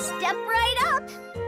Step right up.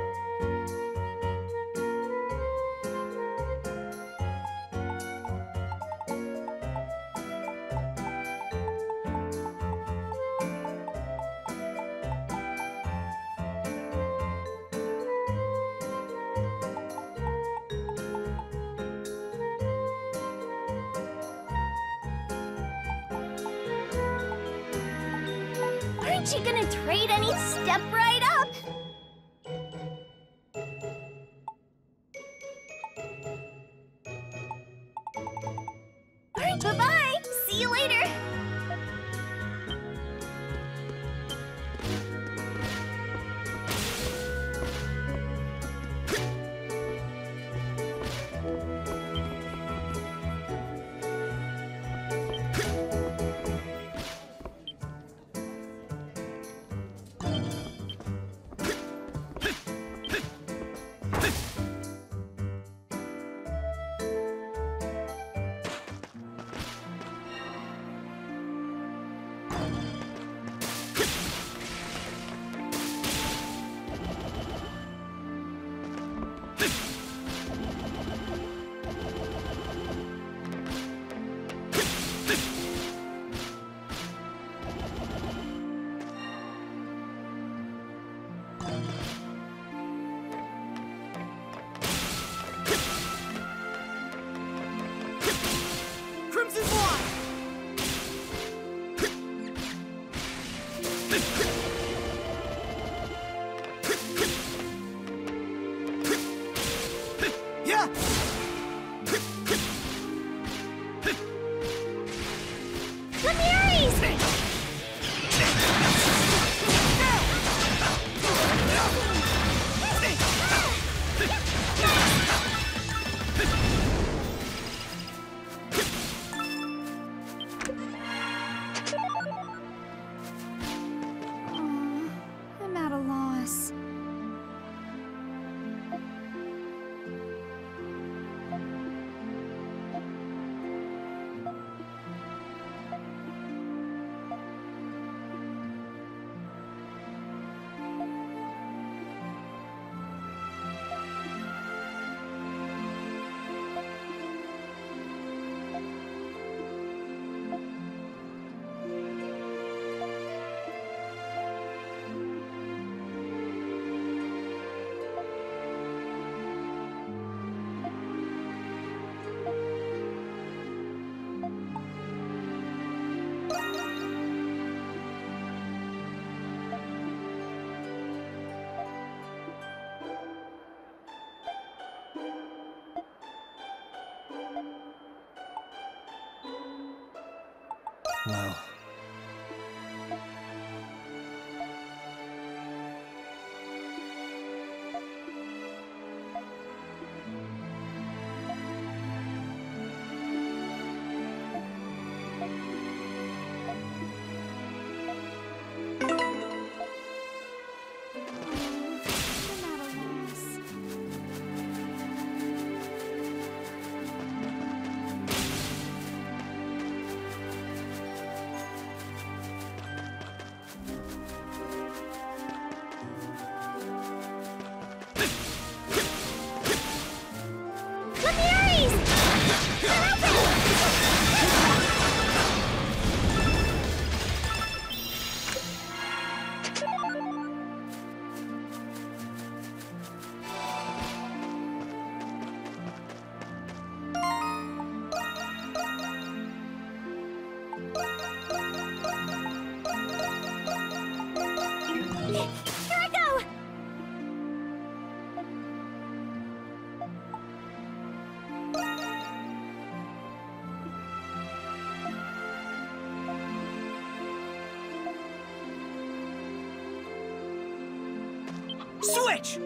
Switch!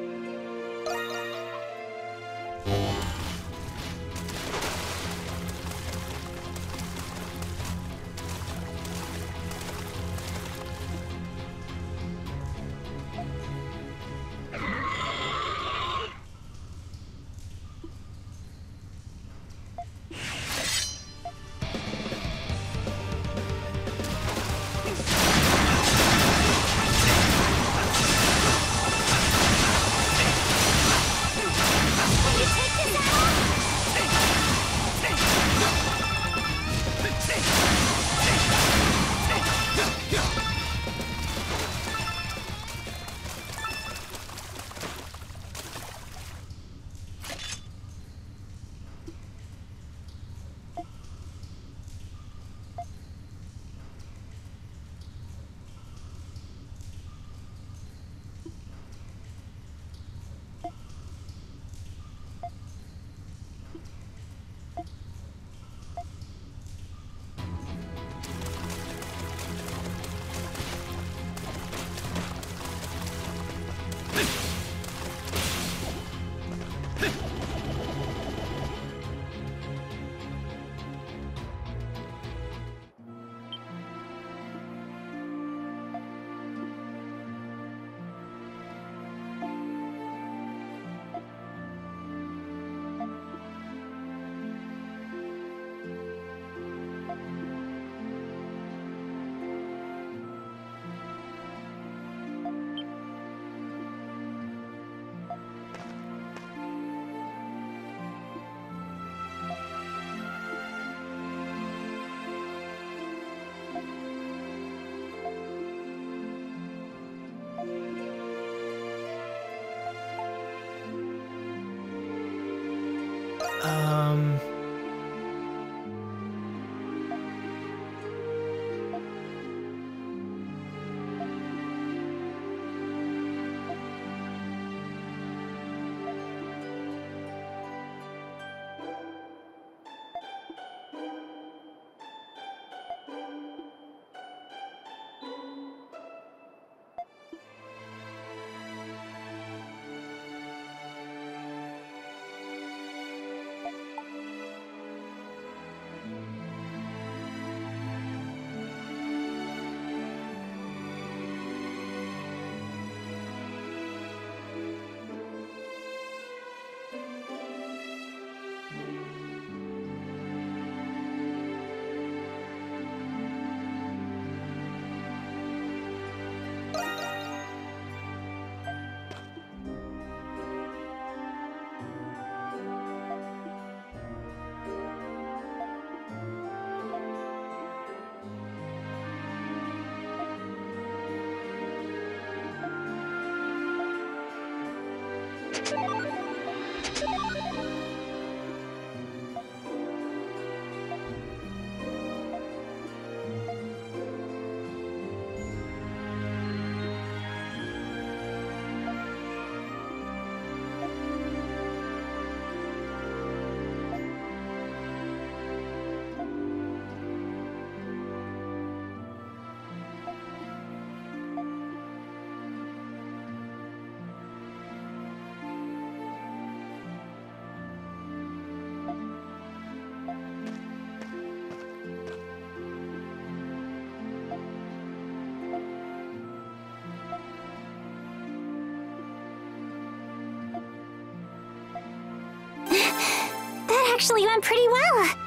Actually went pretty well.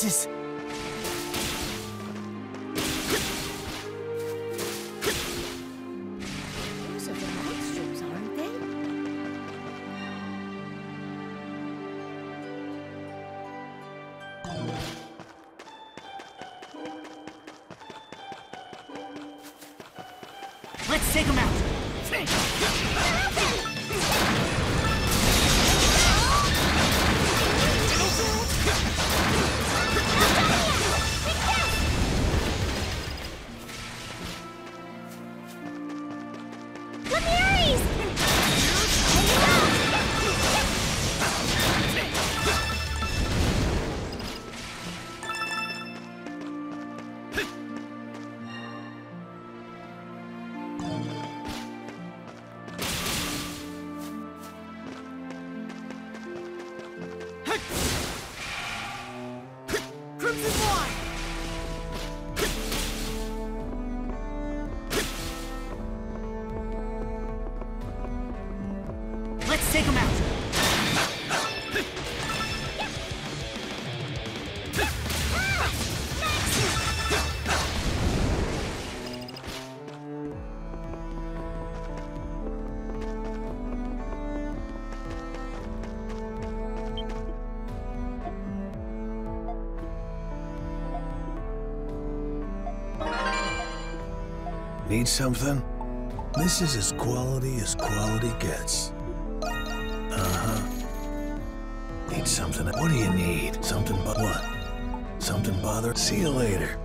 Those are the light strips, aren't they? Let's take him out! Need something? This is as quality as quality gets. Uh-huh. Need something? What do you need? Something but what? Something bother? See you later.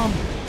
bomb!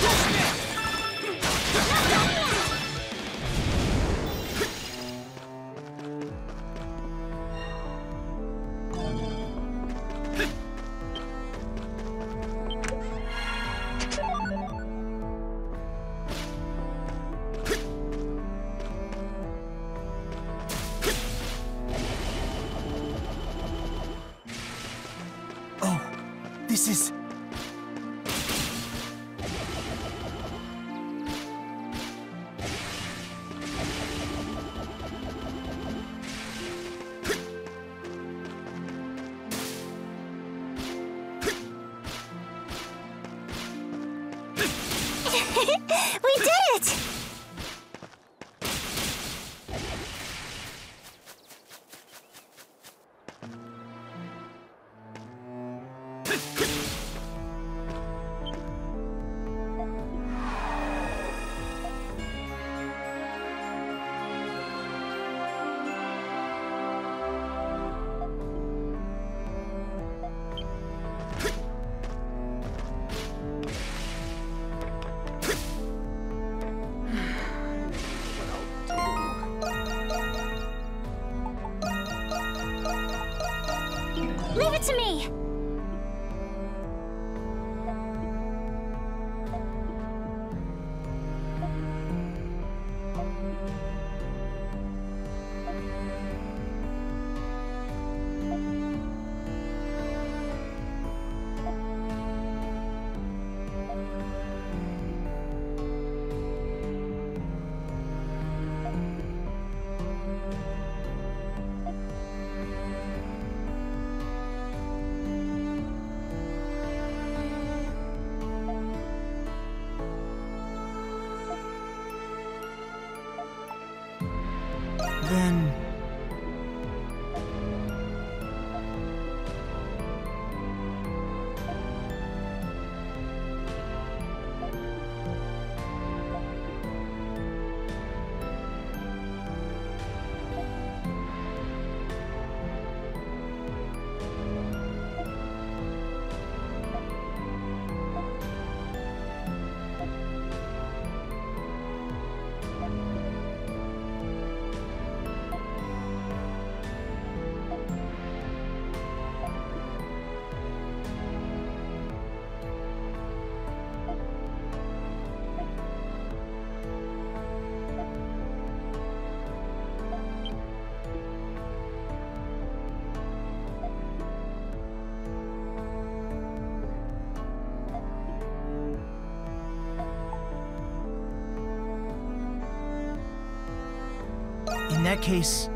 That case...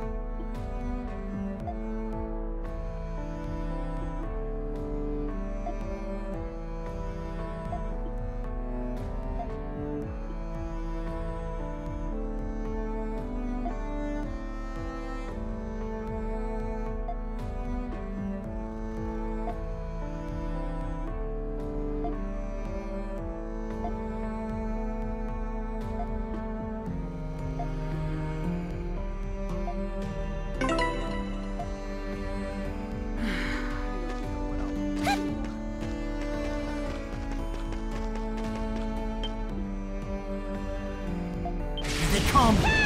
come!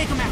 Take him out.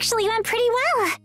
Actually went pretty well.